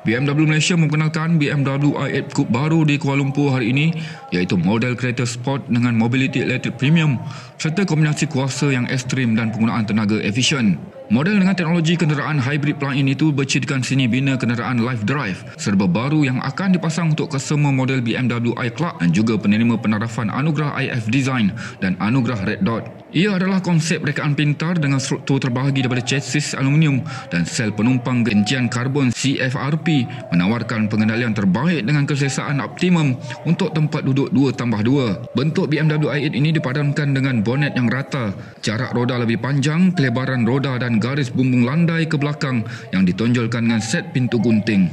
BMW Malaysia memperkenalkan BMW i8 Coupe baru di Kuala Lumpur hari ini iaitu model kereta sport dengan mobility electric premium serta kombinasi kuasa yang ekstrim dan penggunaan tenaga efisien. Model dengan teknologi kenderaan hybrid plug-in itu bercirikan sini bina kenderaan live drive serba baru yang akan dipasang untuk kesemua model BMW i-Club dan juga penerima penarafan anugerah IF Design dan anugerah Red Dot. Ia adalah konsep rekaan pintar dengan struktur terbahagi daripada chassis aluminium dan sel penumpang gentian karbon CFRP menawarkan pengendalian terbaik dengan kesesaan optimum untuk tempat duduk 2 tambah 2. Bentuk BMW i8 ini dipadankan dengan bonet yang rata, jarak roda lebih panjang, kelebaran roda dan garis bumbung landai ke belakang yang ditonjolkan dengan set pintu gunting.